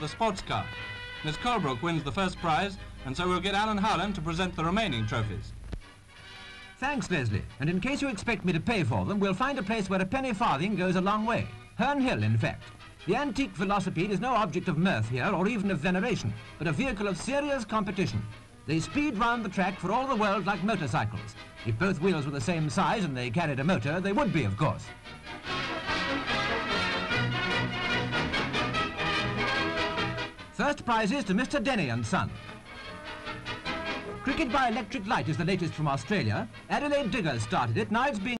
the sports car. Miss Colebrook wins the first prize, and so we'll get Alan Howland to present the remaining trophies. Thanks, Leslie. And in case you expect me to pay for them, we'll find a place where a penny farthing goes a long way. Herne Hill, in fact. The antique velocipede is no object of mirth here, or even of veneration, but a vehicle of serious competition. They speed round the track for all the world like motorcycles. If both wheels were the same size and they carried a motor, they would be, of course. First prizes to Mr. Denny and Son. Cricket by electric light is the latest from Australia. Adelaide Diggers started it, now it's being